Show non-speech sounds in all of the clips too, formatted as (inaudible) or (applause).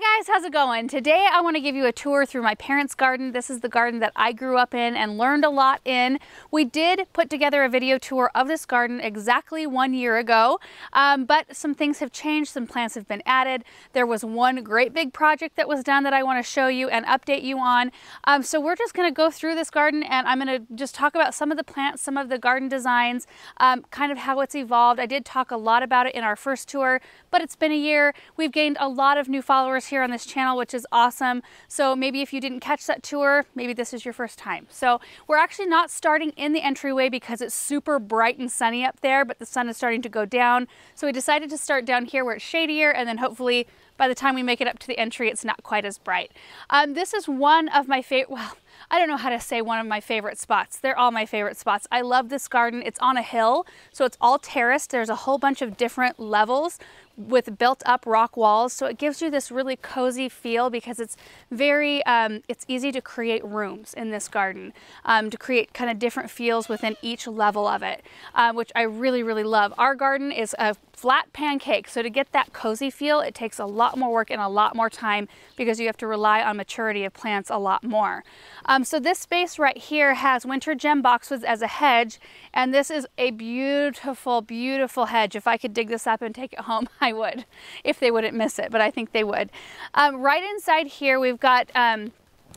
guys, how's it going? Today I want to give you a tour through my parents' garden. This is the garden that I grew up in and learned a lot in. We did put together a video tour of this garden exactly one year ago, um, but some things have changed, some plants have been added. There was one great big project that was done that I want to show you and update you on. Um, so we're just going to go through this garden and I'm going to just talk about some of the plants, some of the garden designs, um, kind of how it's evolved. I did talk a lot about it in our first tour, but it's been a year. We've gained a lot of new followers here on this channel, which is awesome. So maybe if you didn't catch that tour, maybe this is your first time. So we're actually not starting in the entryway because it's super bright and sunny up there, but the sun is starting to go down. So we decided to start down here where it's shadier and then hopefully by the time we make it up to the entry, it's not quite as bright. Um, this is one of my favorite, (laughs) well, I don't know how to say one of my favorite spots. They're all my favorite spots. I love this garden. It's on a hill, so it's all terraced. There's a whole bunch of different levels with built up rock walls. So it gives you this really cozy feel because it's very, um, it's easy to create rooms in this garden, um, to create kind of different feels within each level of it, uh, which I really, really love. Our garden is a flat pancake. So to get that cozy feel, it takes a lot more work and a lot more time because you have to rely on maturity of plants a lot more. Um, so this space right here has winter gem boxwoods as a hedge, and this is a beautiful, beautiful hedge. If I could dig this up and take it home, (laughs) (laughs) I would, if they wouldn't miss it, but I think they would. Um, right inside here, we've got um,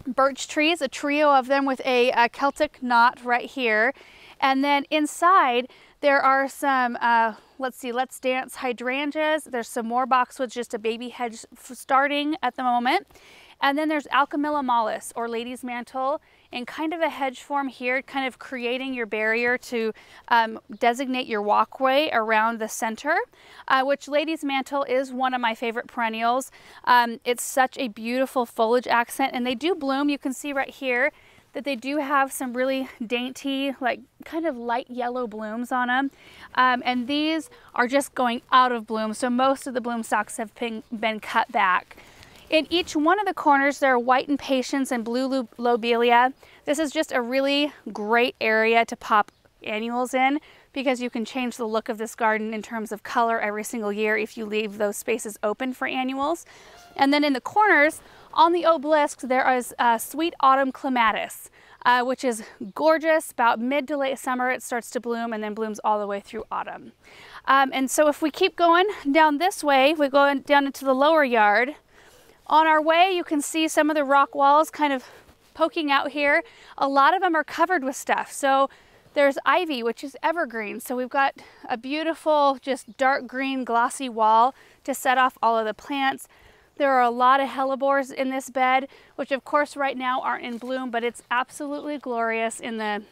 birch trees, a trio of them with a, a Celtic knot right here. And then inside, there are some, uh, let's see, Let's Dance hydrangeas. There's some more boxwoods, just a baby hedge starting at the moment. And then there's Alchemilla mollis or lady's mantle in kind of a hedge form here, kind of creating your barrier to um, designate your walkway around the center, uh, which lady's mantle is one of my favorite perennials. Um, it's such a beautiful foliage accent and they do bloom. You can see right here that they do have some really dainty, like kind of light yellow blooms on them. Um, and these are just going out of bloom. So most of the bloom stalks have been, been cut back. In each one of the corners, there are white impatiens and blue lobelia. This is just a really great area to pop annuals in because you can change the look of this garden in terms of color every single year if you leave those spaces open for annuals. And then in the corners, on the obelisk, there is Sweet Autumn Clematis, uh, which is gorgeous. About mid to late summer, it starts to bloom and then blooms all the way through autumn. Um, and so if we keep going down this way, we go down into the lower yard. On our way, you can see some of the rock walls kind of poking out here. A lot of them are covered with stuff. So there's ivy, which is evergreen. So we've got a beautiful, just dark green, glossy wall to set off all of the plants. There are a lot of hellebores in this bed, which of course right now aren't in bloom, but it's absolutely glorious in the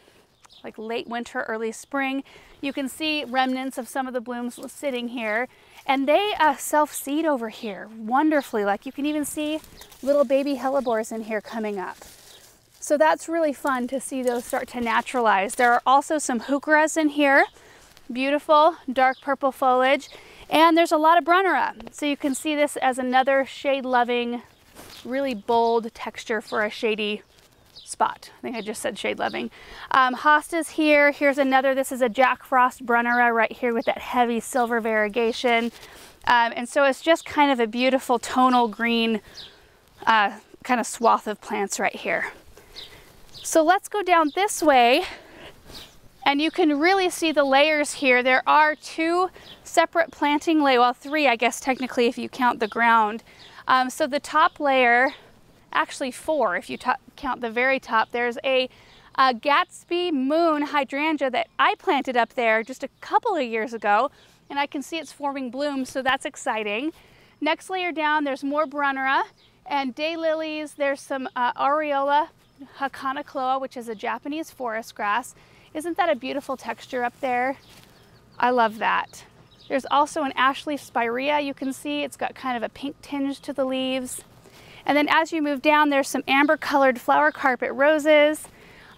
like late winter, early spring. You can see remnants of some of the blooms sitting here and they uh, self-seed over here wonderfully. Like you can even see little baby hellebores in here coming up. So that's really fun to see those start to naturalize. There are also some heucheras in here, beautiful dark purple foliage. And there's a lot of Brunnera. So you can see this as another shade loving, really bold texture for a shady spot. I think I just said shade loving. Um, hostas here. Here's another. This is a Jack Frost Brunnera right here with that heavy silver variegation. Um, and so it's just kind of a beautiful tonal green uh, kind of swath of plants right here. So let's go down this way and you can really see the layers here. There are two separate planting layers, well three I guess technically if you count the ground. Um, so the top layer, actually four if you count the very top, there's a, a Gatsby Moon hydrangea that I planted up there just a couple of years ago and I can see it's forming blooms so that's exciting. Next layer down there's more Brunnera and daylilies, there's some uh, Aureola Hakonechloa, which is a Japanese forest grass, isn't that a beautiful texture up there? I love that. There's also an ash leaf spirea you can see. It's got kind of a pink tinge to the leaves. And then as you move down, there's some amber colored flower carpet roses.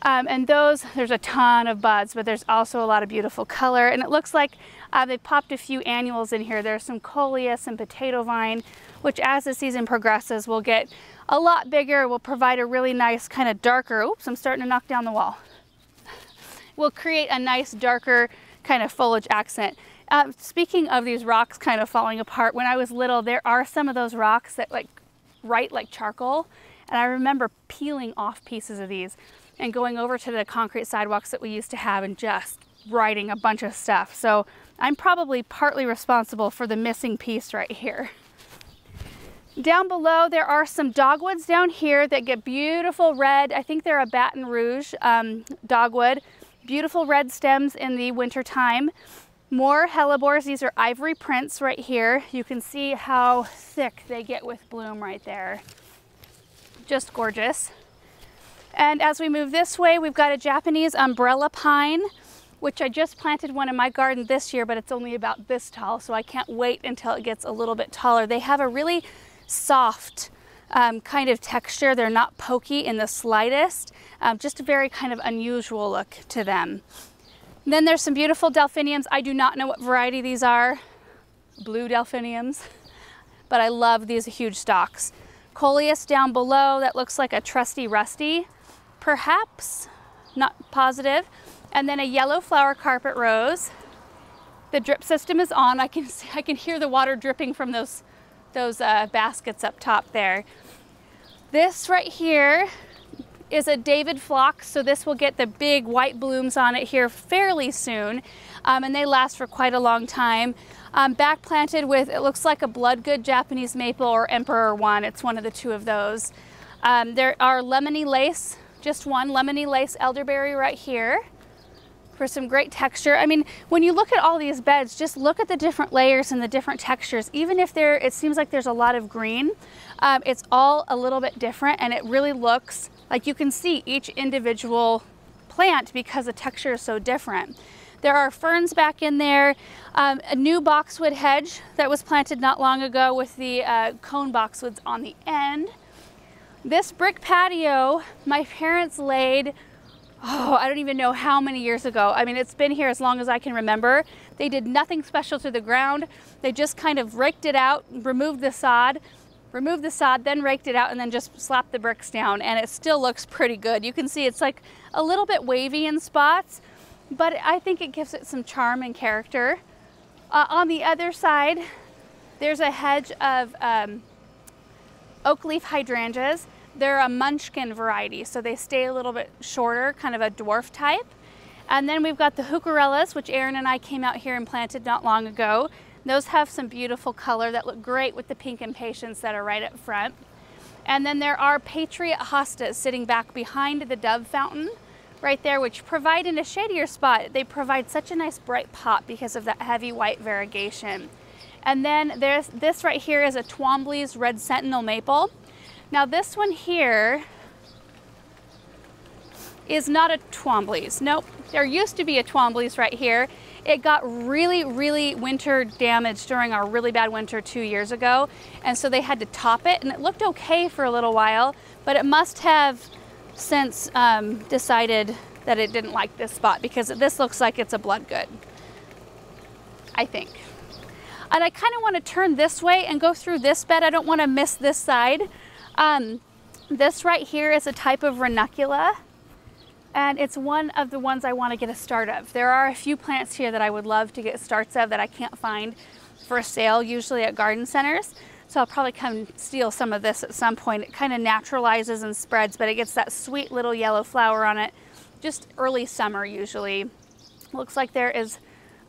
Um, and those, there's a ton of buds, but there's also a lot of beautiful color. And it looks like uh, they popped a few annuals in here. There's some coleus and potato vine, which as the season progresses will get a lot bigger, will provide a really nice kind of darker, oops, I'm starting to knock down the wall will create a nice darker kind of foliage accent. Uh, speaking of these rocks kind of falling apart, when I was little, there are some of those rocks that like bright like charcoal. And I remember peeling off pieces of these and going over to the concrete sidewalks that we used to have and just writing a bunch of stuff. So I'm probably partly responsible for the missing piece right here. Down below, there are some dogwoods down here that get beautiful red. I think they're a Baton Rouge um, dogwood. Beautiful red stems in the winter time. More hellebores. These are Ivory Prince right here. You can see how thick they get with bloom right there. Just gorgeous. And as we move this way, we've got a Japanese umbrella pine, which I just planted one in my garden this year, but it's only about this tall, so I can't wait until it gets a little bit taller. They have a really soft um, kind of texture. They're not pokey in the slightest, um, just a very kind of unusual look to them. Then there's some beautiful delphiniums. I do not know what variety these are, blue delphiniums, but I love these huge stalks. Coleus down below that looks like a trusty rusty, perhaps, not positive. And then a yellow flower carpet rose. The drip system is on. I can, see, I can hear the water dripping from those those uh, baskets up top there. This right here is a David phlox, so this will get the big white blooms on it here fairly soon, um, and they last for quite a long time. Um, back planted with, it looks like a Bloodgood Japanese maple or Emperor one. It's one of the two of those. Um, there are lemony lace, just one lemony lace elderberry right here for some great texture. I mean, when you look at all these beds, just look at the different layers and the different textures. Even if there, it seems like there's a lot of green, um, it's all a little bit different and it really looks like you can see each individual plant because the texture is so different. There are ferns back in there, um, a new boxwood hedge that was planted not long ago with the uh, cone boxwoods on the end. This brick patio, my parents laid oh, I don't even know how many years ago. I mean, it's been here as long as I can remember. They did nothing special to the ground. They just kind of raked it out, removed the sod, removed the sod, then raked it out, and then just slapped the bricks down. And it still looks pretty good. You can see it's like a little bit wavy in spots, but I think it gives it some charm and character. Uh, on the other side, there's a hedge of um, oak leaf hydrangeas. They're a munchkin variety, so they stay a little bit shorter, kind of a dwarf type. And then we've got the heucherellas, which Aaron and I came out here and planted not long ago. Those have some beautiful color that look great with the pink impatiens that are right up front. And then there are Patriot hostas sitting back behind the dove fountain right there, which provide in a shadier spot. They provide such a nice bright pop because of that heavy white variegation. And then there's this right here is a Twombly's Red Sentinel Maple. Now this one here is not a Twombly's. Nope, there used to be a Twombly's right here. It got really, really winter damaged during our really bad winter two years ago. And so they had to top it and it looked okay for a little while, but it must have since um, decided that it didn't like this spot because this looks like it's a Bloodgood, I think. And I kind of want to turn this way and go through this bed. I don't want to miss this side. Um, this right here is a type of ranuncula and it's one of the ones I want to get a start of. There are a few plants here that I would love to get starts of that I can't find for sale, usually at garden centers. So I'll probably come steal some of this at some point. It kind of naturalizes and spreads, but it gets that sweet little yellow flower on it just early summer usually. Looks like there is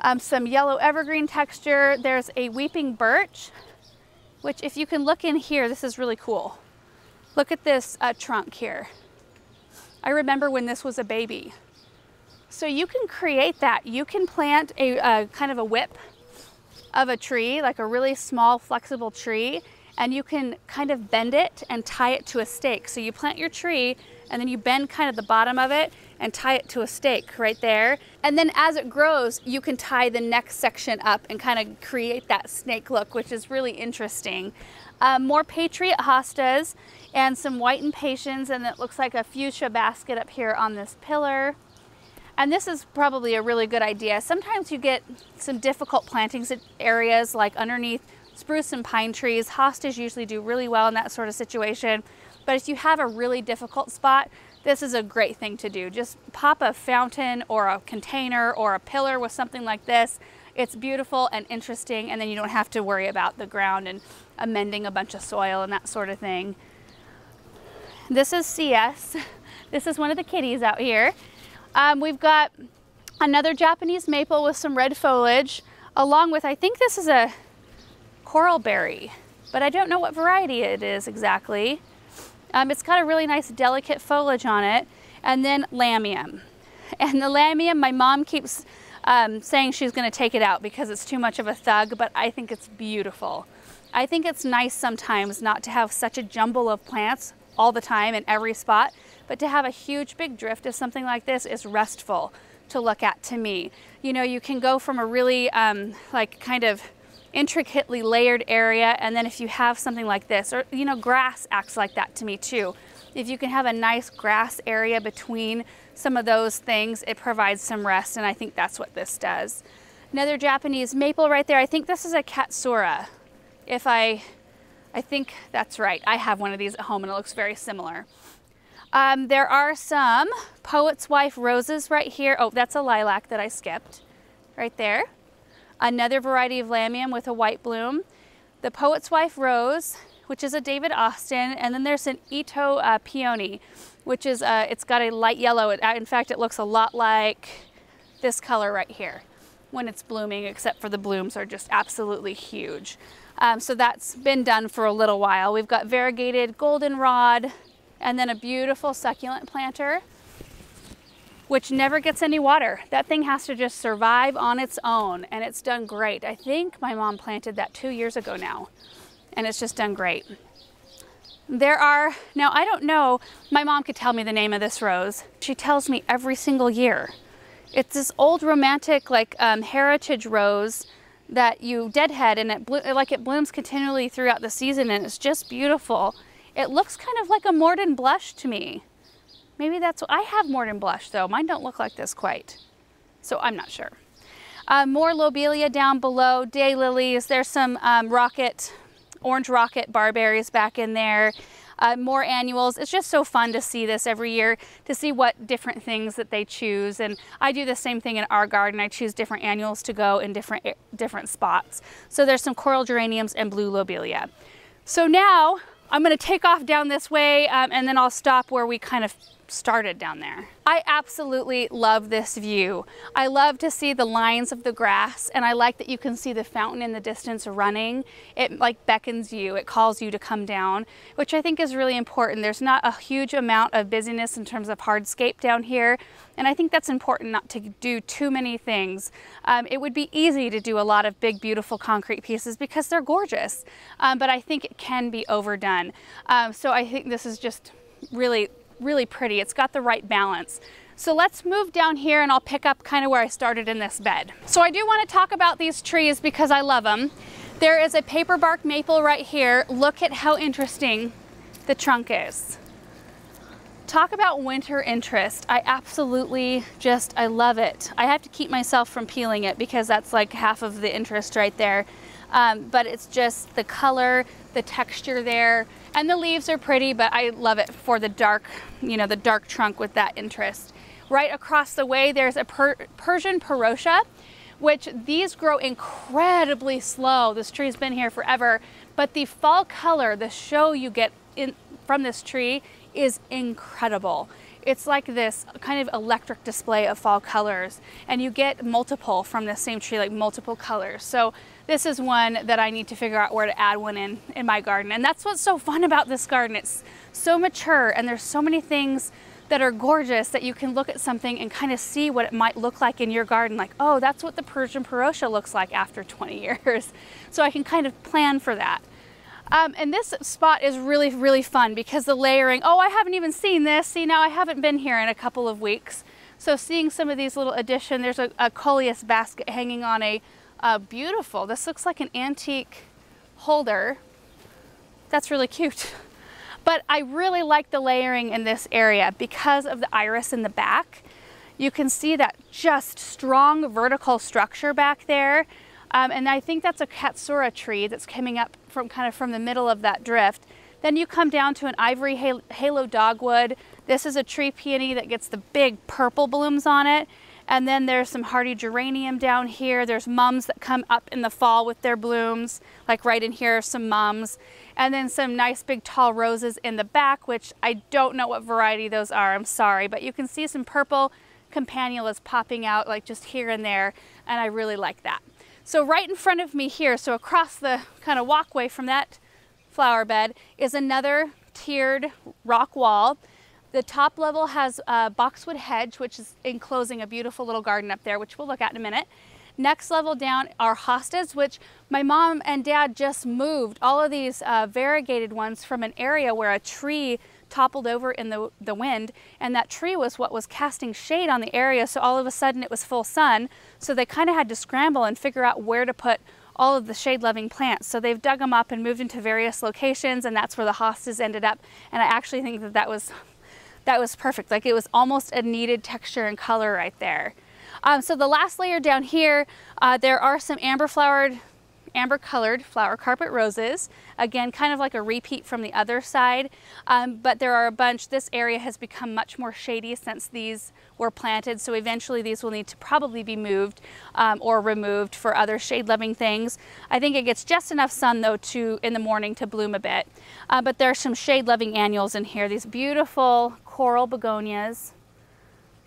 um, some yellow evergreen texture. There's a weeping birch, which if you can look in here, this is really cool. Look at this uh, trunk here. I remember when this was a baby. So you can create that. You can plant a, a kind of a whip of a tree, like a really small flexible tree, and you can kind of bend it and tie it to a stake. So you plant your tree and then you bend kind of the bottom of it and tie it to a stake right there. And then as it grows, you can tie the next section up and kind of create that snake look, which is really interesting. Um, more Patriot hostas and some white impatiens and it looks like a fuchsia basket up here on this pillar. And this is probably a really good idea. Sometimes you get some difficult plantings areas like underneath spruce and pine trees. Hostas usually do really well in that sort of situation. But if you have a really difficult spot, this is a great thing to do. Just pop a fountain or a container or a pillar with something like this It's beautiful and interesting, and then you don't have to worry about the ground and amending a bunch of soil and that sort of thing. This is CS. (laughs) This is one of the kitties out here. Um, we've got another Japanese maple with some red foliage, along with, I think this is a coral berry, but I don't know what variety it is exactly. Um, it's got a really nice delicate foliage on it, and then lamium. (laughs) And the lamium, my mom keeps um, saying she's gonna take it out because it's too much of a thug, but I think it's beautiful. I think it's nice sometimes not to have such a jumble of plants all the time in every spot, but to have a huge big drift of something like this is restful to look at to me. You know, you can go from a really um, like kind of intricately layered area and then if you have something like this or you know grass acts like that to me too. If you can have a nice grass area between some of those things it provides some rest and I think that's what this does. Another Japanese maple right there. I think this is a katsura if I I think that's right I have one of these at home and it looks very similar um, there are some Poet's Wife roses right here. Oh, that's a lilac that I skipped right there. Another variety of lamium with a white bloom. The Poet's Wife rose, which is a David Austin. And then there's an Itoh uh, peony, which is, uh, it's got a light yellow. In fact, it looks a lot like this color right here when it's blooming, except for the blooms are just absolutely huge. Um, so that's been done for a little while. We've got variegated goldenrod, and then a beautiful succulent planter which never gets any water. That thing has to just survive on its own and it's done great. I think my mom planted that two years ago now and it's just done great. There are, now I don't know, my mom could tell me the name of this rose. She tells me every single year. It's this old romantic like um, heritage rose that you deadhead and it like it blooms continually throughout the season and it's just beautiful. It looks kind of like a Morden blush to me. Maybe that's, what I have Morden blush though. Mine don't look like this quite. So I'm not sure. Uh, more lobelia down below, daylilies. There's some um, rocket, orange rocket barberries back in there. Uh, more annuals. It's just so fun to see this every year, to see what different things that they choose. And I do the same thing in our garden. I choose different annuals to go in different, different spots. So there's some coral geraniums and blue lobelia. So now I'm gonna take off down this way um, and then I'll stop where we kind of started down there. I absolutely love this view. I love to see the lines of the grass and I like that you can see the fountain in the distance running. It like beckons you, it calls you to come down, which I think is really important. There's not a huge amount of busyness in terms of hardscape down here and I think that's important not to do too many things. Um, it would be easy to do a lot of big beautiful concrete pieces because they're gorgeous, um, but I think it can be overdone. Um, so I think this is just really really pretty. It's got the right balance. So let's move down here and I'll pick up kind of where I started in this bed. So I do want to talk about these trees because I love them. There is a paper bark maple right here. Look at how interesting the trunk is. Talk about winter interest. I absolutely just, I love it. I have to keep myself from peeling it because that's like half of the interest right there. Um, but it's just the color, the texture there. And the leaves are pretty, but I love it for the dark, you know, the dark trunk with that interest. Right across the way, there's a per Persian Parrotia, which these grow incredibly slow. This tree's been here forever, but the fall color, the show you get in, from this tree is incredible. It's like this kind of electric display of fall colors and you get multiple from the same tree, like multiple colors. So this is one that I need to figure out where to add one in in my garden. And that's what's so fun about this garden. It's so mature and there's so many things that are gorgeous that you can look at something and kind of see what it might look like in your garden. Like, oh, that's what the Persian Parrotia looks like after 20 (laughs) years. So I can kind of plan for that. Um, and this spot is really, really fun because the layering, oh, I haven't even seen this. See, now I haven't been here in a couple of weeks. So seeing some of these little addition, there's a, a coleus basket hanging on a uh, beautiful. This looks like an antique holder. That's really cute. But I really like the layering in this area because of the iris in the back. You can see that just strong vertical structure back there. Um, and I think that's a Katsura tree that's coming up from kind of from the middle of that drift. Then you come down to an ivory halo dogwood. This is a tree peony that gets the big purple blooms on it. And then there's some hardy geranium down here. There's mums that come up in the fall with their blooms, like right in here, some mums. And then some nice big tall roses in the back, which I don't know what variety those are, I'm sorry, but you can see some purple campanulas popping out like just here and there, and I really like that. So right in front of me here, so across the kind of walkway from that flower bed is another tiered rock wall. The top level has a boxwood hedge, which is enclosing a beautiful little garden up there, which we'll look at in a minute. Next level down are hostas, which my mom and dad just moved all of these uh, variegated ones from an area where a tree toppled over in the, the wind and that tree was what was casting shade on the area so all of a sudden it was full sun so they kind of had to scramble and figure out where to put all of the shade loving plants so they've dug them up and moved into various locations and that's where the hostas ended up and I actually think that that was that was perfect. Like it was almost a needed texture and color right there. Um, so the last layer down here, uh, there are some amber flowered, amber colored flower carpet roses. Again, kind of like a repeat from the other side, um, but there are a bunch. This area has become much more shady since these were planted, so eventually these will need to probably be moved um, or removed for other shade-loving things. I think it gets just enough sun though to in the morning to bloom a bit. Uh, but there are some shade-loving annuals in here. These beautiful coral begonias.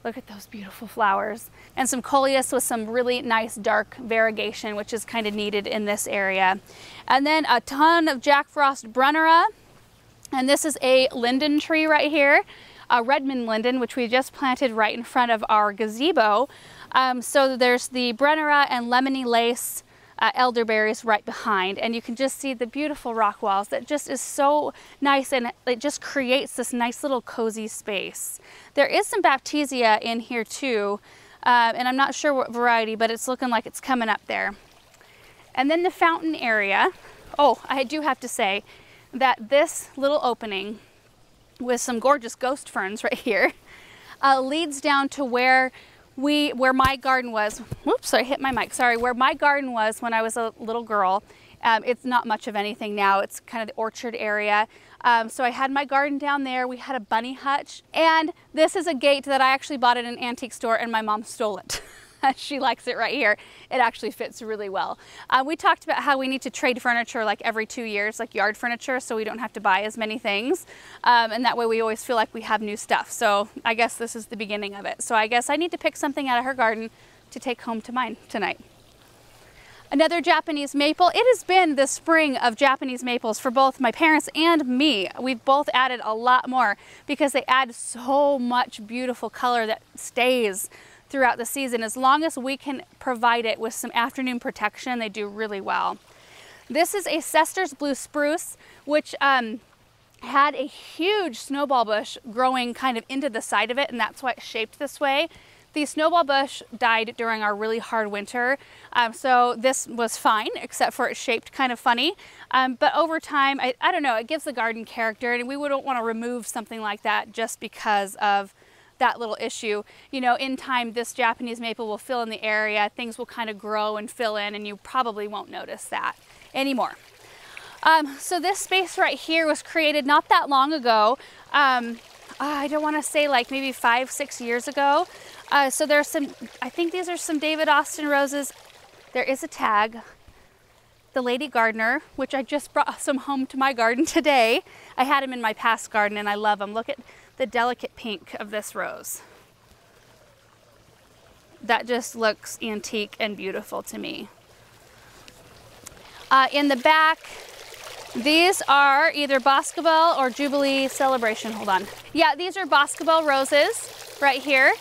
Look at those beautiful flowers. And some coleus with some really nice dark variegation, which is kind of needed in this area. And then a ton of Jack Frost Brunnera. And this is a linden tree right here, a Redmond linden, which we just planted right in front of our gazebo. Um, so there's the Brunnera and lemony lace uh, elderberries right behind and you can just see the beautiful rock walls that just is so nice and it just creates this nice little cozy space. There is some Baptisia in here too uh, and I'm not sure what variety but it's looking like it's coming up there. And then the fountain area. Oh, I do have to say that this little opening with some gorgeous ghost ferns (laughs) right here uh, leads down to where we where my garden was whoops I hit my mic sorry. Where my garden was when I was a little girl um, it's not much of anything now it's kind of the orchard area. Um, so I had my garden down there we had a bunny hutch and this is a gate that I actually bought at an antique store and my mom stole it (laughs) (laughs) she likes it right here. It actually fits really well. Uh, we talked about how we need to trade furniture like every two years, like yard furniture, so we don't have to buy as many things. Um, and that way we always feel like we have new stuff. So I guess this is the beginning of it. So I guess I need to pick something out of her garden to take home to mine tonight. Another Japanese maple. It has been the spring of Japanese maples for both my parents and me. We've both added a lot more because they add so much beautiful color that stays throughout the season. As long as we can provide it with some afternoon protection, they do really well. This is a Sester's Blue Spruce, which um, had a huge snowball bush growing kind of into the side of it, and that's why it's shaped this way. The snowball bush died during our really hard winter, um, so this was fine, except for it's shaped kind of funny. Um, but over time, I, I don't know, it gives the garden character, and we wouldn't want to remove something like that just because of that little issue. You know, in time, this Japanese maple will fill in the area, things will kind of grow and fill in, and you probably won't notice that anymore. Um, so this space right here was created not that long ago. Um, I don't want to say like maybe five, six years ago. Uh, so there's some, I think these are some David Austin roses. There is a tag. The Lady Gardener, which I just brought (laughs) some home to my garden today. I had them in my past garden and I love them. Look at the delicate pink of this rose. That just looks antique and beautiful to me. Uh, in the back, these are either Boscobel or Jubilee Celebration. Hold on. Yeah, these are Boscobel roses right here.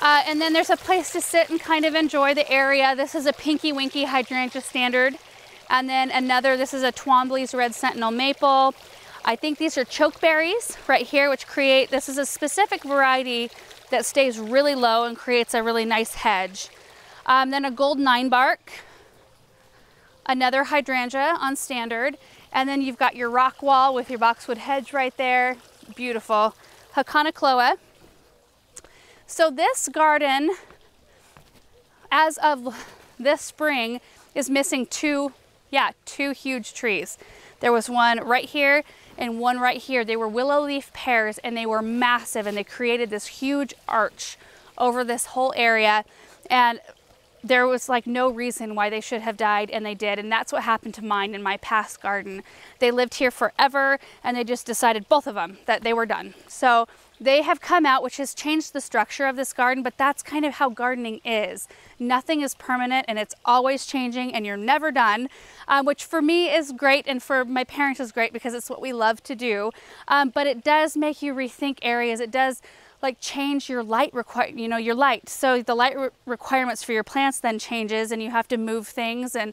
Uh, and then there's a place to sit and kind of enjoy the area. This is a Pinky Winky Hydrangea Standard. And then another, this is a Twombly's Red Sentinel Maple. I think these are chokeberries right here, which create, this is a specific variety that stays really low and creates a really nice hedge. Um, then a gold nine bark, another hydrangea on standard, and then you've got your rock wall with your boxwood hedge right there. Beautiful. Hakonechloa. So this garden, as of this spring, is missing two, yeah, two huge trees. There was one right here and one right here. They were willow leaf pears and they were massive and they created this huge arch over this whole area. And there was like no reason why they should have died and they did and that's what happened to mine in my past garden. They lived here forever and they just decided both of them that they were done. So they have come out which has changed the structure of this garden but that's kind of how gardening is. Nothing is permanent and it's always changing and you're never done um, which for me is great and for my parents is great because it's what we love to do. Um, but it does make you rethink areas. It does like change your light require you know your light. So the light re requirements for your plants then changes and you have to move things. And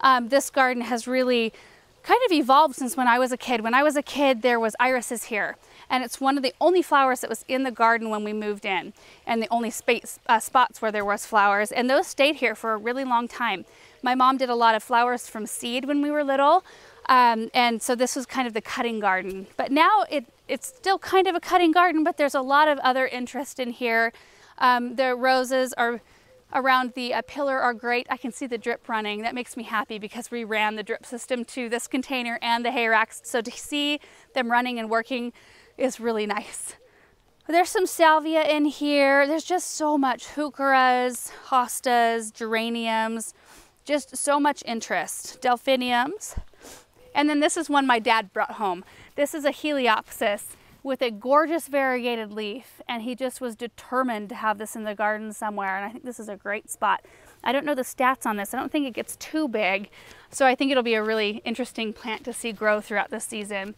um, this garden has really kind of evolved since when I was a kid. When I was a kid there was irises here and it's one of the only flowers that was in the garden when we moved in and the only space uh, spots where there was flowers. And those stayed here for a really long time. My mom did a lot of flowers from seed when we were little um, and so this was kind of the cutting garden. But now it it's still kind of a cutting garden, but there's a lot of other interest in here. Um, the roses are around the uh, pillar are great. I can see the drip running. That makes me happy because we ran the drip system to this container and the hay racks. So to see them running and working is really nice. There's some salvia in here. There's just so much heucheras, hostas, geraniums, just so much interest. Delphiniums. And then this is one my dad brought home. This is a Heliopsis with a gorgeous variegated leaf and he just was determined to have this in the garden somewhere and I think this is a great spot. I don't know the stats on this. I don't think it gets too big. So I think it'll be a really interesting plant to see grow throughout the season.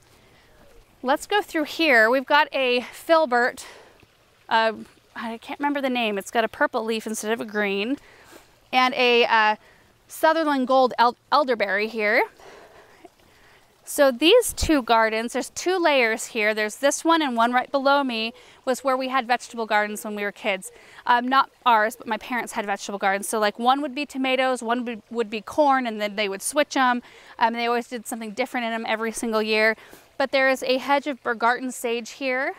Let's go through here. We've got a filbert. Uh, I can't remember the name. It's got a purple leaf instead of a green. And a uh, Sutherland Gold elderberry here. So these two gardens, there's two layers here. There's this one and one right below me was where we had vegetable gardens when we were kids. Um, not ours, but my parents had vegetable gardens. So like one would be tomatoes, one would, be corn, and then they would switch them. Um, they always did something different in them every single year. But there is a hedge of Berggarten sage here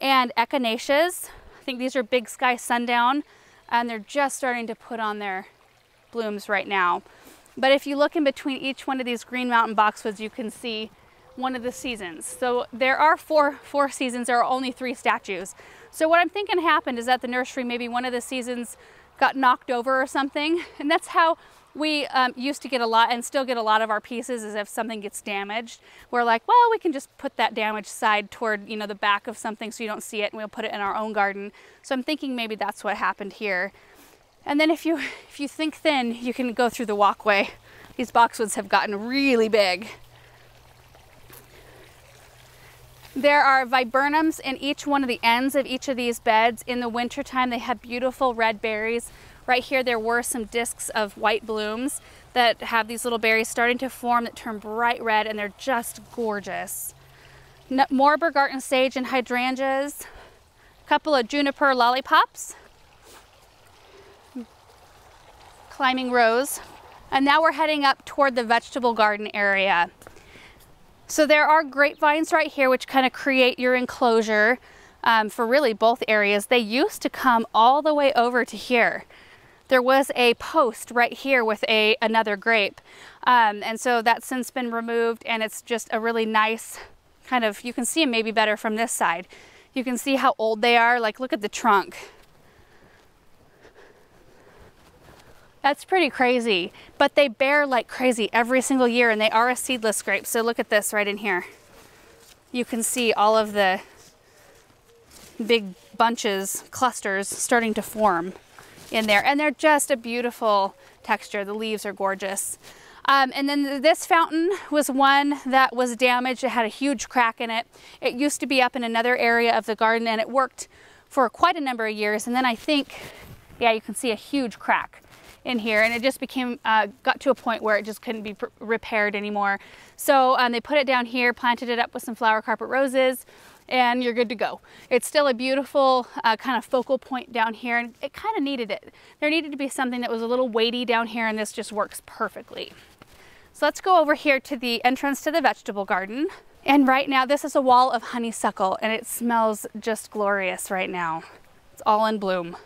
and echinaceas. I think these are big sky sundown and they're just starting to put on their blooms right now. But if you look in between each one of these Green Mountain boxwoods, you can see one of the seasons. So there are four, four seasons, there are only three statues. So what I'm thinking happened is that the nursery, maybe one of the seasons got knocked over or something. (laughs) And that's how we um, used to get a lot and still get a lot of our pieces is if something gets damaged. We're like, well, we can just put that damaged side toward, you know, the back of something so you don't see it and we'll put it in our own garden. So I'm thinking maybe that's what happened here. And then if you, (laughs) if you think thin, you can go through the walkway. These boxwoods have gotten really big. There are viburnums in each one of the ends of each of these beds. In the wintertime, they have beautiful red berries. Right here, there were some discs of white blooms that have these little berries starting to form that turn bright red, and they're just gorgeous. More Berggarten sage and hydrangeas. A couple of juniper lollipops climbing rose. And now we're heading up toward the vegetable garden area. So there are grapevines right here which kind of create your enclosure um, for really both areas. They used to come all the way over to here. There was a post right here with a another grape. Um, and so that's since been removed and it's just a really nice kind of, you can see them maybe better from this side. You can see how old they are. Like look at the trunk. That's pretty crazy, but they bear like crazy every single year and they are a seedless grape. So look at this right in here. You can see all of the big bunches, clusters starting to form in there. And they're just a beautiful texture. The leaves are gorgeous. Um, and then this fountain was one that was damaged. It had a huge crack in it. It used to be up in another area of the garden and it worked for quite a number of years. And then I think, yeah, you can see a huge crack in here and it just became, uh, got to a point where it just couldn't be repaired anymore. So um, they put it down here, planted it up with some flower carpet roses and you're good to go. It's still a beautiful uh, kind of focal point down here and it kind of needed it. There needed to be something that was a little weighty down here and this just works perfectly. So let's go over here to the entrance to the vegetable garden. And right now this is a wall of honeysuckle and it smells just glorious right now. It's all in bloom.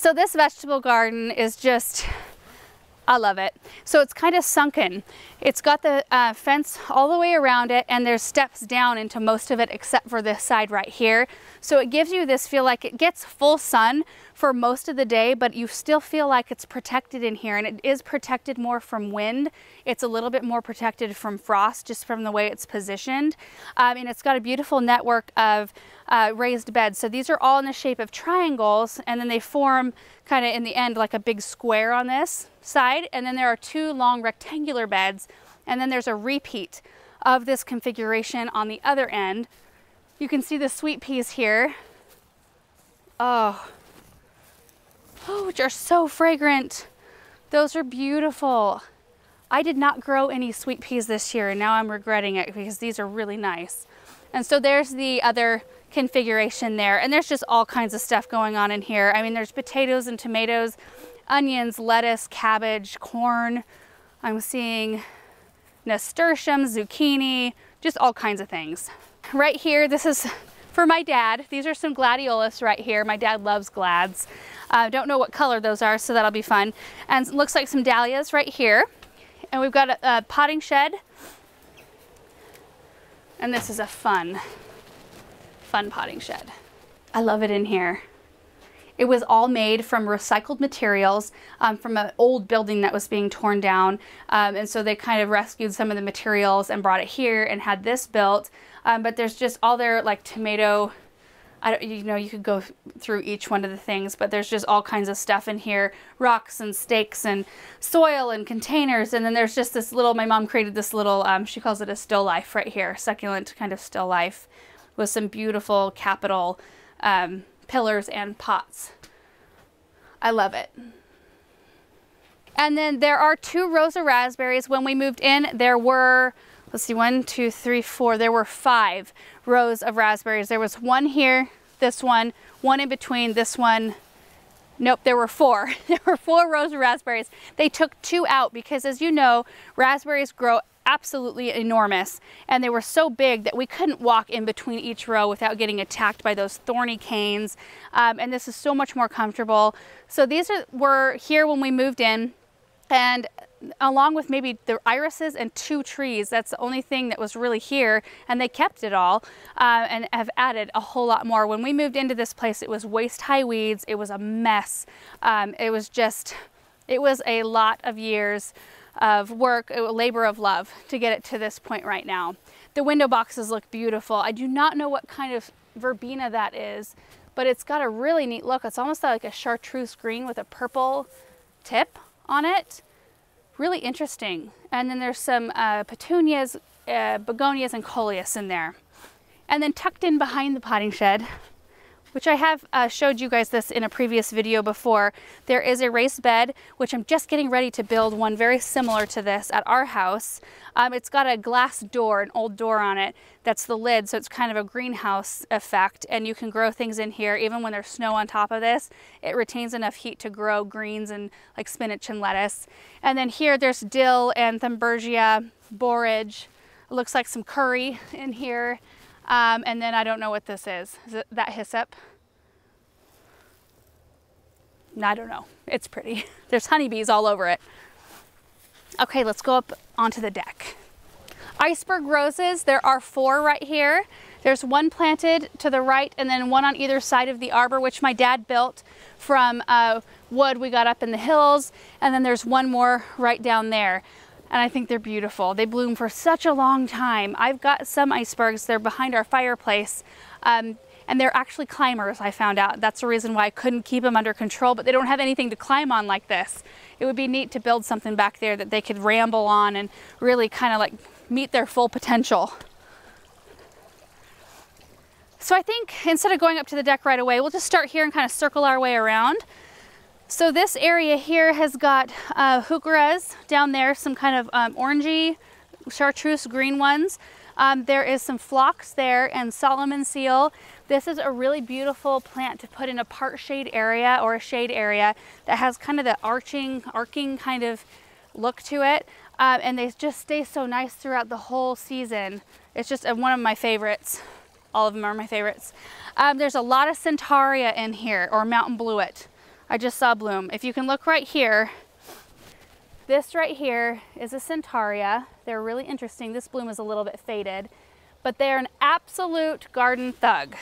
So this vegetable garden is just I love it. So it's kind of sunken. It's got the uh, fence all the way around it and there's steps down into most of it except for this side right here. So it gives you this feel like it gets full sun for most of the day, but you still feel like it's protected in here and it is protected more from wind. It's a little bit more protected from frost just from the way it's positioned. Um, and it's got a beautiful network of uh, raised beds. So these are all in the shape of triangles and then they form kind of in the end like a big square on this side. And then there are two long rectangular beds. And then there's a repeat of this configuration on the other end. You can see the sweet peas here. Oh, oh which are so fragrant. Those are beautiful. I did not grow any sweet peas this year and now I'm regretting it because these are really nice. And so there's the other configuration there. And there's just all kinds of stuff going on in here. I mean, there's potatoes and tomatoes, onions, lettuce, cabbage, corn. I'm seeing nasturtium, zucchini, just all kinds of things. Right here, this is for my dad. These are some gladiolus right here. My dad loves glads. I uh, don't know what color those are, so that'll be fun. And looks like some dahlias right here. And we've got a, a potting shed. And this is a fun fun potting shed. I love it in here. It was all made from recycled materials um, from an old building that was being torn down. Um, and so they kind of rescued some of the materials and brought it here and had this built. Um, but there's just all their like tomato, I don't, you know, you could go through each one of the things, but there's just all kinds of stuff in here, rocks and stakes and soil and containers. And then there's just this little, my mom created this little, um, she calls it a still life right here, succulent kind of still life with some beautiful capital um, pillars and pots. I love it. And then there are two rows of raspberries. When we moved in, there were, let's see, one, two, three, four, there were five rows of raspberries. There was one here, this one, one in between, this one, Nope, there were four. (laughs) there were four rows of raspberries. They took two out because as you know, raspberries grow absolutely enormous and they were so big that we couldn't walk in between each row without getting attacked by those thorny canes um, and this is so much more comfortable so these are, were here when we moved in and along with maybe the irises and two trees that's the only thing that was really here and they kept it all uh, and have added a whole lot more when we moved into this place it was waist high weeds it was a mess um, it was just it was a lot of years of work, a labor of love to get it to this point right now. The window boxes look beautiful. I do not know what kind of verbena that is, but it's got a really neat look. It's almost like a chartreuse green with a purple tip on it. Really interesting. And then there's some uh, petunias, uh, begonias, and coleus in there. And then tucked in behind the potting shed which I have uh, showed you guys this in a previous video before. There is a raised bed, which I'm just getting ready to build one very similar to this at our house. Um, it's got a glass door, an old door on it, that's the lid, so it's kind of a greenhouse effect, and you can grow things in here even when there's snow on top of this. It retains enough heat to grow greens and like spinach and lettuce. And then here there's dill and thunbergia, borage. It looks like some curry in here. Um, and then I don't know what this is. Is that hyssop? I don't know. It's pretty. (laughs) There's honeybees all over it. Okay, let's go up onto the deck. Iceberg roses, there are four right here. There's one planted to the right and then one on either side of the arbor, which my dad built from uh, wood we got up in the hills. And then there's one more right down there and I think they're beautiful. They bloom for such a long time. I've got some icebergs, they're behind our fireplace, um, and they're actually climbers, I found out. That's the reason why I couldn't keep them under control, but they don't have anything to climb on like this. It would be neat to build something back there that they could ramble on and really kind of like meet their full potential. So I think instead of going up to the deck right away, we'll just start here and kind of circle our way around. So this area here has got uh, heucheras down there, some kind of um, orangey, chartreuse green ones. Um, there is some phlox there and Solomon seal. This is a really beautiful plant to put in a part shade area or a shade area that has kind of the arching, arcing kind of look to it. Um, and they just stay so nice throughout the whole season. It's just uh, one of my favorites. All of them are my favorites. Um, there's a lot of Centaurea in here or mountain bluet. I just saw bloom. If you can look right here, This right here is a Centaurea. They're really interesting. This bloom is a little bit faded, but they're an absolute garden thug.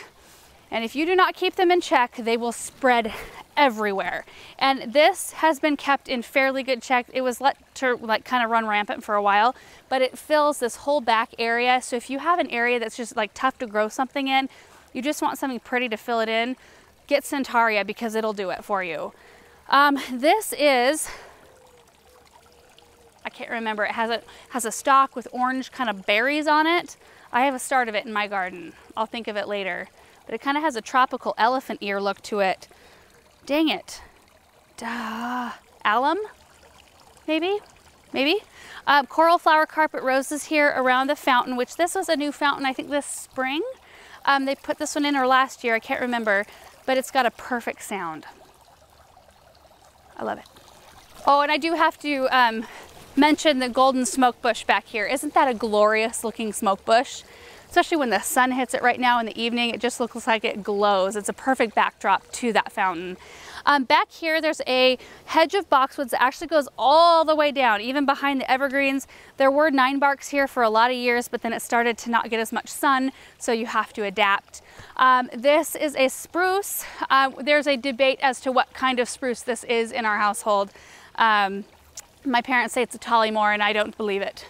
And if you do not keep them in check, they will spread everywhere. And this has been kept in fairly good check. It was let to like kind of run rampant for a while, but it fills this whole back area. So if you have an area that's just like tough to grow something in, you just want something pretty to fill it in, get Centaurea because it'll do it for you. Um, this is, I can't remember, it has a, has a stalk with orange kind of berries on it. I have a start of it in my garden. I'll think of it later. But it kind of has a tropical elephant ear look to it. Dang it. Duh. Arum? Maybe? Maybe? Uh, coral flower carpet roses here around the fountain, which this was a new fountain, I think this spring. Um, they put this one in or last year, I can't remember, but it's got a perfect sound. I love it. Oh, and I do have to um, mention the golden smoke bush back here. Isn't that a glorious looking smoke bush? especially when the sun hits it right now in the evening, it just looks like it glows. It's a perfect backdrop to that fountain. Um, back here, there's a hedge of boxwoods that actually goes all the way down, even behind the evergreens. There were nine barks here for a lot of years, but then it started to not get as much sun, so you have to adapt. Um, this is a spruce. Uh, there's a debate as to what kind of spruce this is in our household. Um, my parents say it's a Tollymore, and I don't believe it.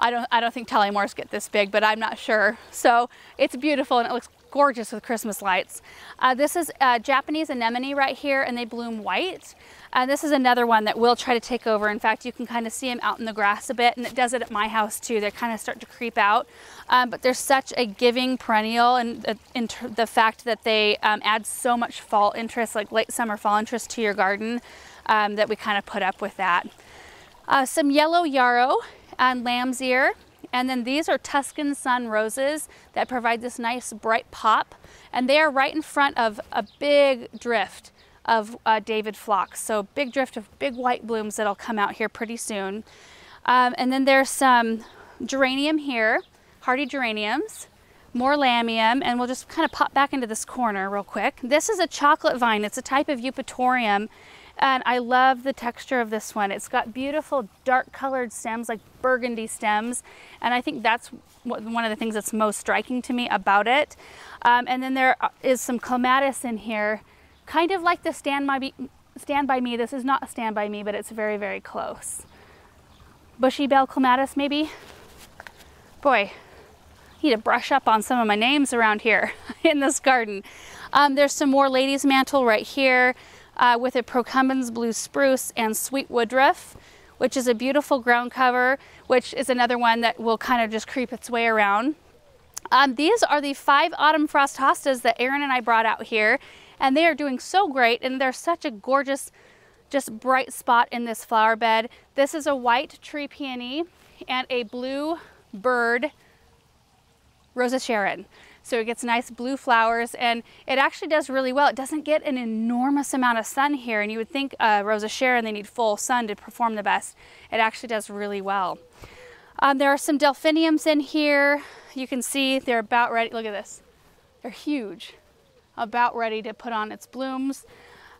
I don't, I don't think Tollymores get this big, but I'm not sure. So it's beautiful and it looks gorgeous with Christmas lights. Uh, this is a Japanese anemone right here and they bloom white. And uh, this is another one that will try to take over. In fact, you can kind of see them out in the grass a bit and it does it at my house too. They kind of start to creep out. Um, but they're such a giving perennial and uh, in the fact that they um, add so much fall interest, like late summer fall interest to your garden um, that we kind of put up with that. Uh, some yellow yarrow and lamb's ear. And then these are Tuscan Sun roses that provide this nice bright pop. And they are right in front of a big drift of uh, David phlox. So big drift of big white blooms that'll come out here pretty soon. Um, and then there's some geranium here, hardy geraniums, more lamium, and we'll just kind of pop back into this corner real quick. This is a chocolate vine. It's a type of eupatorium and I love the texture of this one. It's got beautiful dark colored stems, like burgundy stems. And I think that's one of the things that's most striking to me about it. Um, and then there is some clematis in here, kind of like the Stand by, me, stand by Me. This is not a Stand By Me, but it's very, very close. Bushy Bell Clematis, maybe? Boy, I need to brush up on some of my names around here (laughs) in this garden. Um, there's some more ladies mantle right here uh, with a Procumbens blue spruce and sweet woodruff, which is a beautiful ground cover, which is another one that will kind of just creep its way around. Um, these are the five autumn frost hostas that Aaron and I brought out here, and they are doing so great, and they're such a gorgeous, just bright spot in this flower bed. This is a white tree peony and a blue bird Rosa Sharon. So it gets nice blue flowers and it actually does really well. It doesn't get an enormous amount of sun here and you would think uh, Rosa Sharon, they need full sun to perform the best. It actually does really well. Um, there are some delphiniums in here. You can see they're about ready. Look at this. They're huge. About ready to put on its blooms.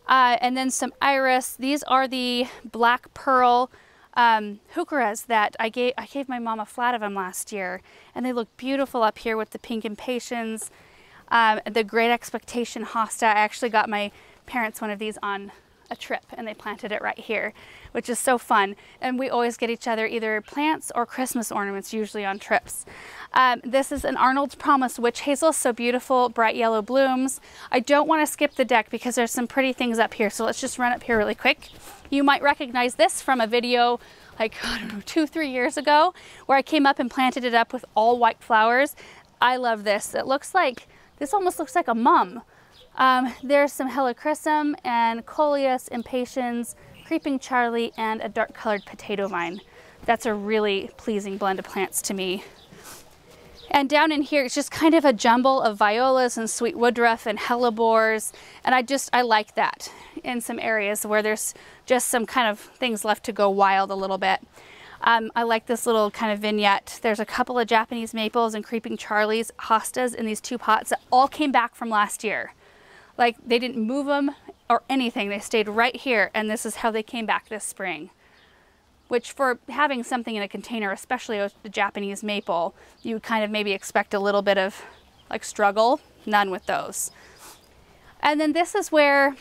Uh, and then some iris. These are the black pearl um, heucheras that I gave, I gave my mom a flat of them last year. And they look beautiful up here with the pink impatiens. Um, the Great Expectation hosta. I actually got my parents one of these on a trip and they planted it right here, which is so fun. And we always get each other either plants or Christmas ornaments, usually on trips. Um, this is an Arnold's Promise Witch Hazel, so beautiful, bright yellow blooms. I don't want to skip the deck because there's some pretty things up here, so let's just run up here really quick. You might recognize this from a video like, (laughs) I don't know, two, three years ago, where I came up and planted it up with all white flowers. I love this. It looks like, this almost looks like a mum. Um, there's some helichrysum and coleus, impatiens, creeping Charlie, and a dark colored potato vine. That's a really pleasing blend of plants to me. And down in here, it's just kind of a jumble of violas and sweet woodruff and hellebores. And I just, I like that in some areas where there's just some kind of things left to go wild a little bit. Um, I like this little kind of vignette. There's a couple of Japanese maples and creeping Charlies hostas in these two pots that all came back from last year. Like they didn't move them or anything. They stayed right here and this is how they came back this spring. which for having something in a container, especially the Japanese maple, you would kind of maybe expect a little bit of like struggle. None with those. And then this is where,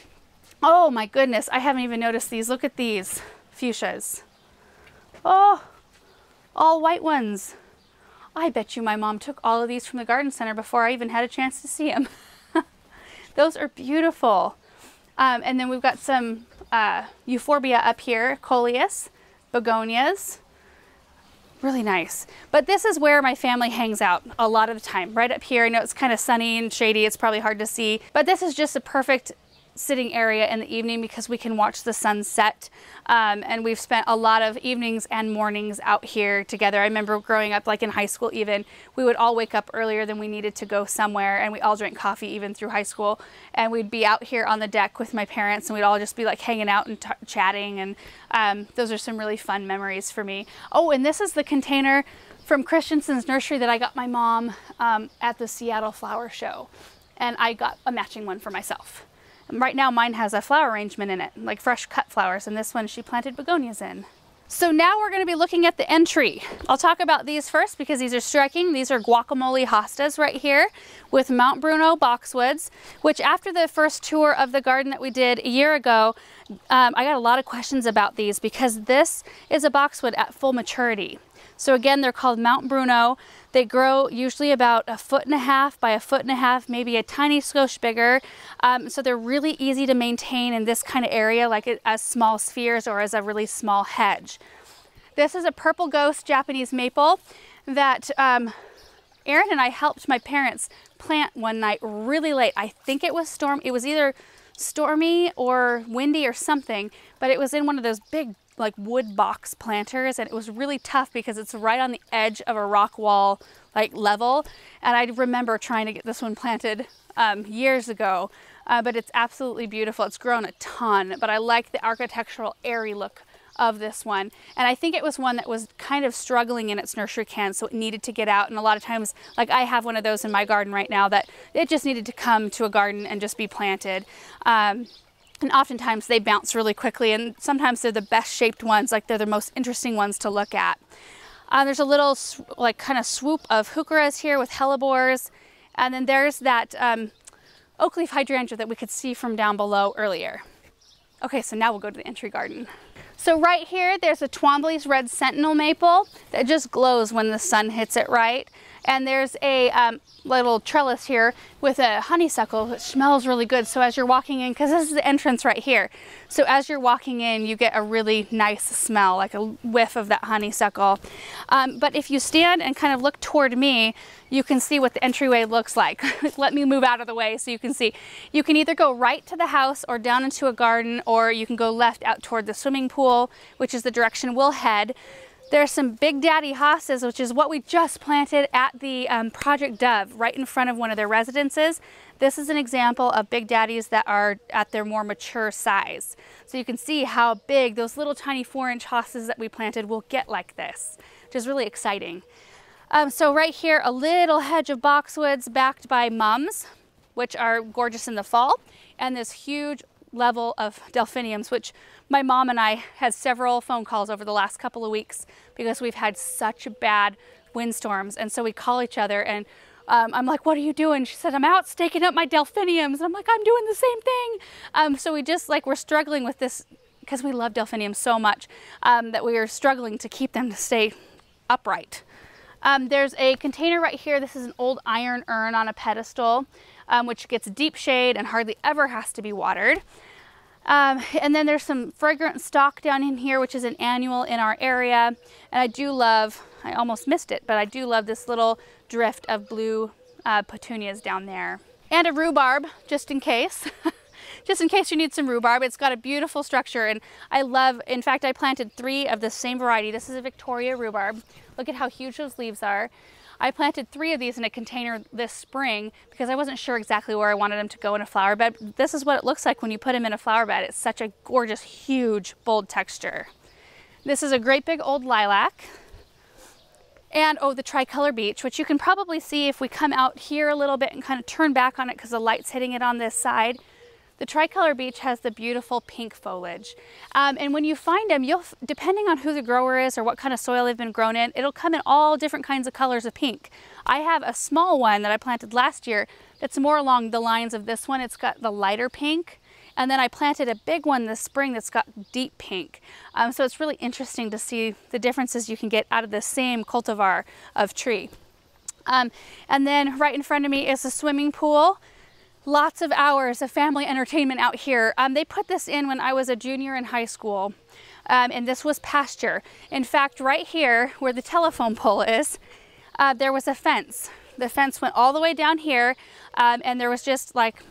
oh my goodness, I haven't even noticed these. Look at these fuchsias. Oh, all white ones. I bet you my mom took all of these from the garden center before I even had a chance to see them. (laughs) Those are beautiful. Um, and then we've got some uh, euphorbia up here, coleus, begonias. Really nice. But this is where my family hangs out a lot of the time, right up here. I know it's kind of sunny and shady. It's probably hard to see, but this is just a perfect sitting area in the evening because we can watch the sunset. Um, and we've spent a lot of evenings and mornings out here together. I remember growing up, like in high school, even we would all wake up earlier than we needed to go somewhere, and we all drank coffee even through high school. And we'd be out here on the deck with my parents, and we'd all just be like hanging out and chatting. And um, those are some really fun memories for me. Oh, and this is the container from Christianson's nursery that I got my mom um, at the Seattle Flower Show. And I got a matching one for myself. Right now mine has a flower arrangement in it, like fresh cut flowers, and this one she planted begonias in. So now we're going to be looking at the entry. I'll talk about these first because these are striking. These are guacamole hostas right here with Mount Bruno boxwoods, which after the first tour of the garden that we did a year ago, um, I got a lot of questions about these because this is a boxwood at full maturity. So again, they're called Mount Bruno. They grow usually about a foot and a half by a foot and a half, maybe a tiny skosh bigger. Um, so they're really easy to maintain in this kind of area, like as small spheres or as a really small hedge. This is a purple ghost Japanese maple that um, Aaron and I helped my parents plant one night really late. I think it was storm. It was either stormy or windy or something, but it was in one of those big like wood box planters and it was really tough because it's right on the edge of a rock wall like level. And I remember trying to get this one planted um, years ago uh, but it's absolutely beautiful. It's grown a ton but I like the architectural airy look of this one. And I think it was one that was kind of struggling in its nursery can so it needed to get out. And a lot of times like I have one of those in my garden right now that it just needed to come to a garden and just be planted. Um, and oftentimes they bounce really quickly and sometimes they're the best shaped ones, like they're the most interesting ones to look at. Uh, there's a little like kind of swoop of heucheras here with hellebores. And then there's that um, oak leaf hydrangea that we could see from down below earlier. Okay, so now we'll go to the entry garden. So right here, there's a Twombly's Red Sentinel Maple that just glows when the sun hits it right. And there's a um, little trellis here with a honeysuckle that smells really good. So as you're walking in, because this is the entrance right here. So as you're walking in, you get a really nice smell, like a whiff of that honeysuckle. Um, but if you stand and kind of look toward me, you can see what the entryway looks like. (laughs) Let me move out of the way so you can see. You can either go right to the house or down into a garden, or you can go left out toward the swimming pool, which is the direction we'll head. There's some Big Daddy hostas, which is what we just planted at the um, Project Dove, right in front of one of their residences. This is an example of Big Daddies that are at their more mature size. So you can see how big those little tiny four inch hostas that we planted will get like this, which is really exciting. Um, so right here, a little hedge of boxwoods backed by mums, which are gorgeous in the fall, and this huge level of delphiniums, which my mom and I had several phone calls over the last couple of weeks because we've had such bad windstorms. And so we call each other and um, I'm like, what are you doing? She said, I'm out staking up my delphiniums. And I'm like, I'm doing the same thing. Um, so we just like, we're struggling with this because we love delphiniums so much um, that we are struggling to keep them to stay upright. Um, there's a container right here. This is an old iron urn on a pedestal um, which gets deep shade and hardly ever has to be watered. Um, and then there's some fragrant stock down in here, which is an annual in our area. And I do love, I almost missed it, but I do love this little drift of blue uh, petunias down there. And a rhubarb, just in case. (laughs) just in case you need some rhubarb. It's got a beautiful structure and I love, in fact, I planted three of the same variety. This is a Victoria rhubarb. Look at how huge those leaves are. I planted three of these in a container this spring because I wasn't sure exactly where I wanted them to go in a flower bed. This is what it looks like when you put them in a flower bed. It's such a gorgeous, huge, bold texture. This is a great big old lilac. And oh, the tricolor beech, which you can probably see if we come out here a little bit and kind of turn back on it because the light's hitting it on this side. The tricolor beech has the beautiful pink foliage. Um, and when you find them, you'll, depending on who the grower is or what kind of soil they've been grown in, it'll come in all different kinds of colors of pink. I have a small one that I planted last year that's more along the lines of this one. It's got the lighter pink. And then I planted a big one this spring that's got deep pink. Um, so it's really interesting to see the differences you can get out of the same cultivar of tree. Um, and then right in front of me is a swimming pool lots of hours of family entertainment out here. Um, they put this in when I was a junior in high school, um, and this was pasture. In fact, right here where the telephone pole is, uh, there was a fence. The fence went all the way down here, um, and there was just like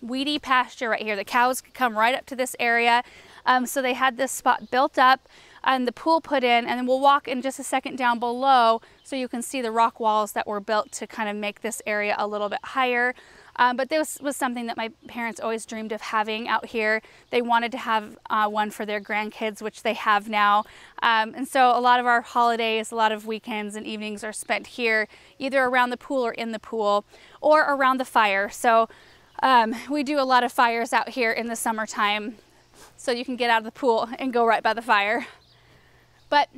weedy pasture right here. The cows could come right up to this area. Um, so they had this spot built up and the pool put in, and then we'll walk in just a second down below so you can see the rock walls that were built to kind of make this area a little bit higher. Um, but this was something that my parents always dreamed of having out here. They wanted to have uh, one for their grandkids, which they have now. Um, and so a lot of our holidays, a lot of weekends and evenings are spent here, either around the pool or in the pool, or around the fire. So um, we do a lot of fires out here in the summertime, so you can get out of the pool and go right by the fire. But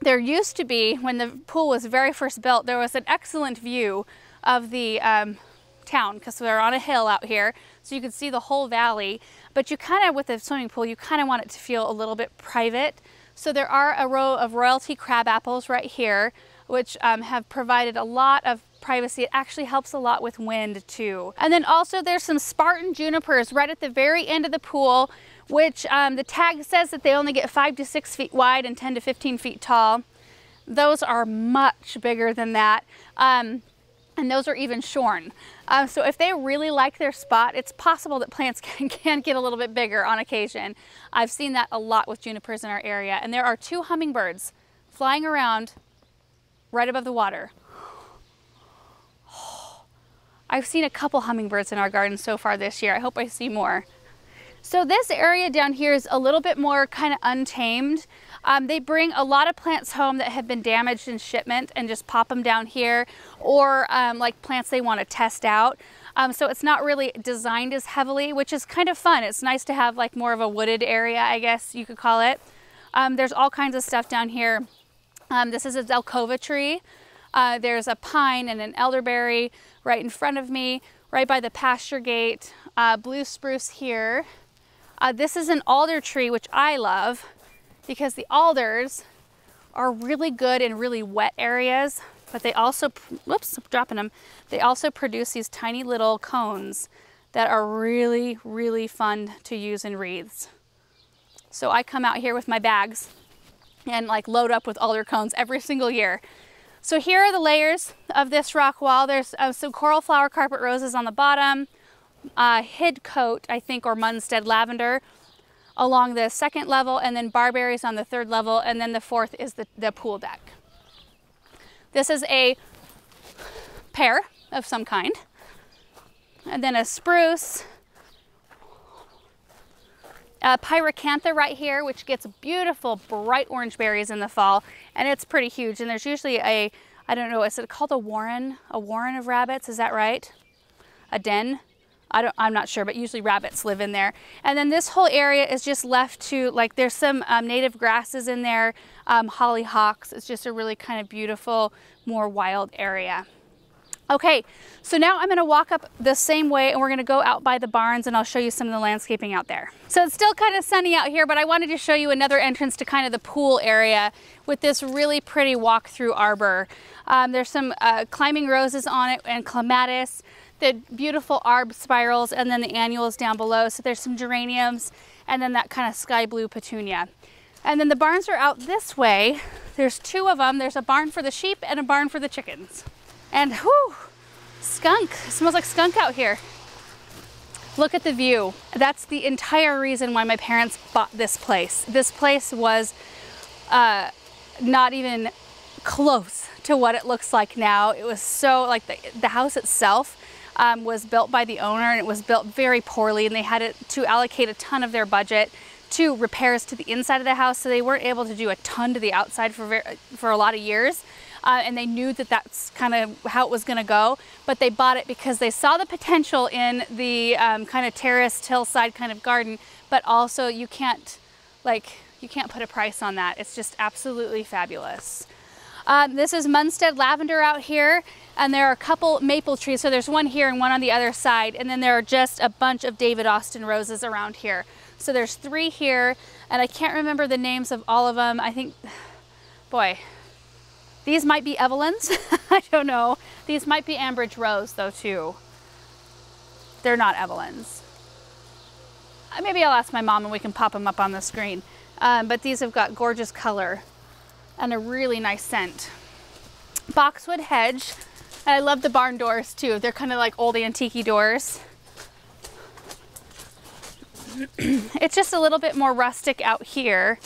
there used to be, when the pool was very first built, there was an excellent view of the um, town because we're on a hill out here so you can see the whole valley but you kind of with a swimming pool you kind of want it to feel a little bit private so there are a row of royalty crab apples right here which um, have provided a lot of privacy. It actually helps a lot with wind too. And then also there's some Spartan junipers right at the very end of the pool, which um, the tag says that they only get five to six feet wide and 10 to 15 feet tall. Those are much bigger than that. Um, and those are even shorn. Um, so if they really like their spot, it's possible that plants (laughs) can, can get a little bit bigger on occasion. I've seen that a lot with junipers in our area. And there are two hummingbirds flying around right above the water. (sighs) I've seen a couple hummingbirds in our garden so far this year. I hope I see more. So this area down here is a little bit more kind of untamed. Um, they bring a lot of plants home that have been damaged in shipment and just pop them down here or um, like plants they want to test out. Um, so it's not really designed as heavily, which is kind of fun. It's nice to have like more of a wooded area, I guess you could call it. Um, there's all kinds of stuff down here. Um, this is a Zelkova tree. Uh, there's a pine and an elderberry right in front of me, right by the pasture gate. Uh, blue spruce here. Uh, this is an alder tree, which I love because the alders are really good in really wet areas, but they also, whoops, I'm dropping them. They also produce these tiny little cones that are really, really fun to use in wreaths. So I come out here with my bags and like load up with alder cones every single year. So here are the layers of this rock wall. There's uh, some coral flower carpet roses on the bottom, uh, Hidcote, I think, or Munstead lavender along the second level and then barberries on the third level and then the fourth is the, the pool deck. This is a pear of some kind and then a spruce, a pyracantha right here which gets beautiful bright orange berries in the fall and it's pretty huge and there's usually a, I don't know, is it called a warren? A warren of rabbits, is that right? A den? I don't, I'm not sure, but usually rabbits live in there. And then this whole area is just left to, like there's some um, native grasses in there, um, hollyhocks. It's just a really kind of beautiful, more wild area. Okay, so now I'm gonna walk up the same way and we're gonna go out by the barns and I'll show you some of the landscaping out there. So it's still kind of sunny out here, but I wanted to show you another entrance to kind of the pool area with this really pretty walk-through arbor. Um, there's some uh, climbing roses on it and clematis beautiful arb spirals and then the annuals down below. So there's some geraniums and then that kind of sky blue petunia. And then the barns are out this way. There's two of them. There's a barn for the sheep and a barn for the chickens. And whew, skunk. It smells like skunk out here. Look at the view. That's the entire reason why my parents bought this place. This place was uh, not even close to what it looks like now. It was so like the, the house itself um, was built by the owner and it was built very poorly and they had to allocate a ton of their budget to repairs to the inside of the house so they weren't able to do a ton to the outside for, for a lot of years. uh, and they knew that that's kind of how it was going to go. But they bought it because they saw the potential in the um, kind of terraced hillside kind of garden, but also you can't like you can't put a price on that. It's just absolutely fabulous. Um, this is Munstead lavender out here, and there are a couple maple trees. So there's one here and one on the other side, and then there are just a bunch of David Austin roses around here. So there's three here, and I can't remember the names of all of them. I think, (sighs) boy, these might be Evelyn's. (laughs) I don't know. These might be Ambridge Rose though too. They're not Evelyn's. Uh, maybe I'll ask my mom and we can pop them up on the screen. Um, but these have got gorgeous color and a really nice scent. Boxwood hedge. And I love the barn doors too. They're kind of like old antique doors. (clears throat) it's just a little bit more rustic out here.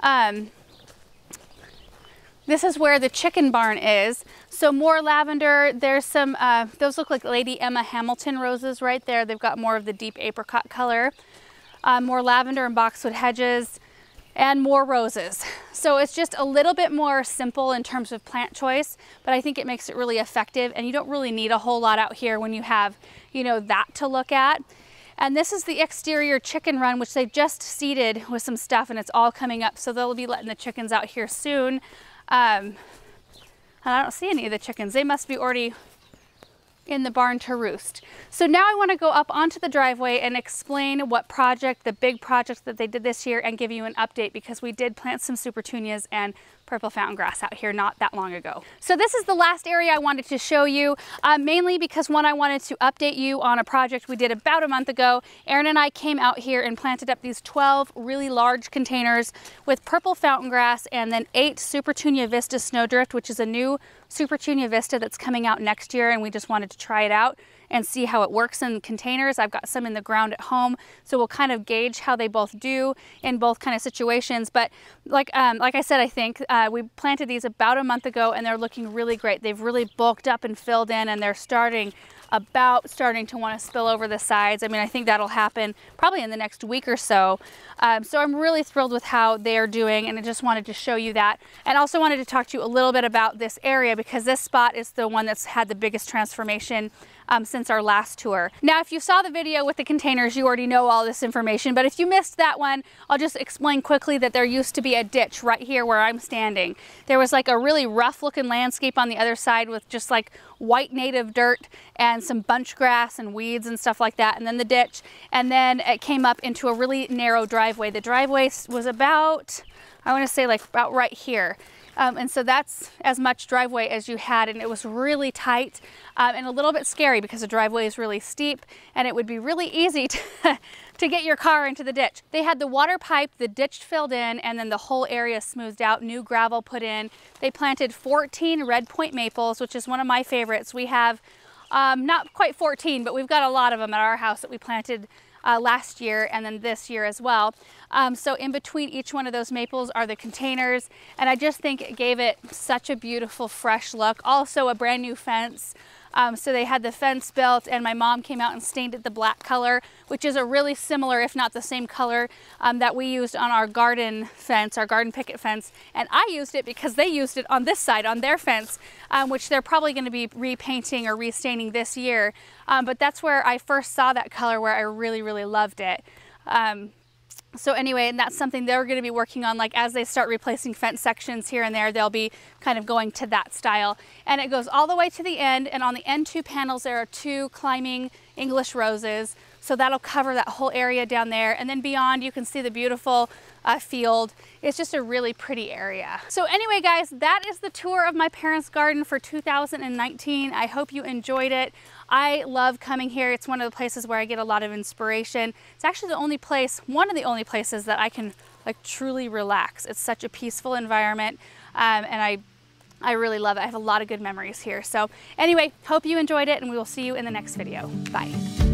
Um, this is where the chicken barn is. So more lavender. There's some, uh, those look like Lady Emma Hamilton roses right there. They've got more of the deep apricot color. Uh, more lavender and boxwood hedges and more roses. So it's just a little bit more simple in terms of plant choice, but I think it makes it really effective and you don't really need a whole lot out here when you have, you know, that to look at. And this is the exterior chicken run, which they've just seeded with some stuff and it's all coming up. So they'll be letting the chickens out here soon. Um, and I don't see any of the chickens. They must be already in the barn to roost. So now I want to go up onto the driveway and explain what project, the big project that they did this year and give you an update because we did plant some supertunias and purple fountain grass out here not that long ago. So this is the last area I wanted to show you, uh, mainly because one, I wanted to update you on a project we did about a month ago. Aaron and I came out here and planted up these 12 really large containers with purple fountain grass and then eight Supertunia Vista Snowdrift, which is a new Supertunia Vista that's coming out next year and we just wanted to try it out and see how it works in containers. I've got some in the ground at home, so we'll kind of gauge how they both do in both kind of situations. But like um, like I said, I think uh, we planted these about a month ago and they're looking really great. They've really bulked up and filled in and they're starting about starting to want to spill over the sides. I mean, I think that'll happen probably in the next week or so. Um, so I'm really thrilled with how they're doing and I just wanted to show you that. And also wanted to talk to you a little bit about this area because this spot is the one that's had the biggest transformation um, since our last tour. Now, if you saw the video with the containers, you already know all this information, but if you missed that one, I'll just explain quickly that there used to be a ditch right here where I'm standing. There was like a really rough looking landscape on the other side with just like white native dirt and some bunch grass and weeds and stuff like that, and then the ditch, and then it came up into a really narrow driveway. The driveway was about, I want to say like about right here. Um, and so that's as much driveway as you had and it was really tight um, and a little bit scary because the driveway is really steep and it would be really easy (laughs) to, to get your car into the ditch. They had the water pipe, the ditch filled in, and then the whole area smoothed out, new gravel put in. They planted 14 red point maples, which is one of my favorites. We have um, not quite 14, but we've got a lot of them at our house that we planted uh, last year and then this year as well. Um, so in between each one of those maples are the containers and I just think it gave it such a beautiful fresh look. Also a brand new fence. Um, so they had the fence built and my mom came out and stained it the black color, which is a really similar, if not the same color um, that we used on our garden fence, our garden picket fence. And I used it because they used it on this side, on their fence, um, which they're probably gonna be repainting or restaining this year. Um, but that's where I first saw that color where I really, really loved it. So anyway, and that's something they're going to be working on, like as they start replacing fence sections here and there, they'll be kind of going to that style. And it goes all the way to the end, and on the end two panels, there are two climbing English roses. So that'll cover that whole area down there. And then beyond, you can see the beautiful uh, field. It's just a really pretty area. So anyway, guys, that is the tour of my parents' garden for 2019. I hope you enjoyed it. I love coming here. It's one of the places where I get a lot of inspiration. It's actually the only place, one of the only places that I can like truly relax. It's such a peaceful environment um, and I I really love it. I have a lot of good memories here. So anyway, hope you enjoyed it and we will see you in the next video. Bye.